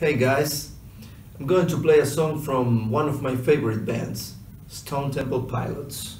Hey guys, I'm going to play a song from one of my favorite bands, Stone Temple Pilots.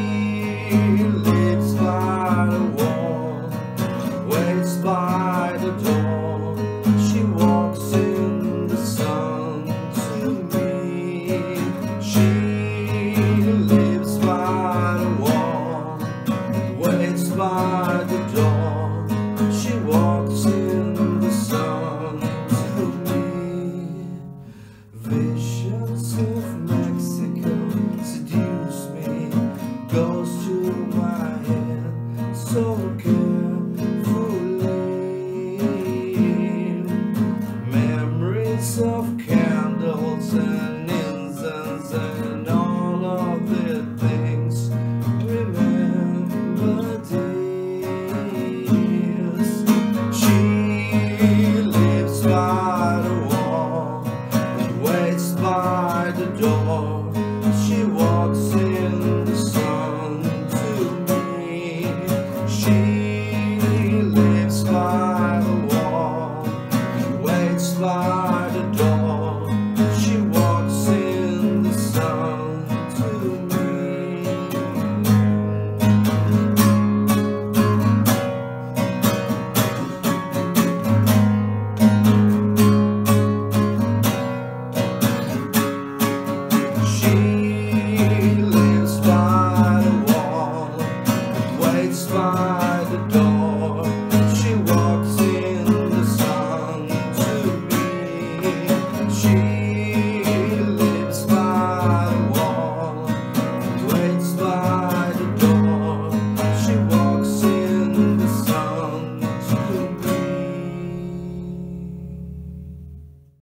myself door.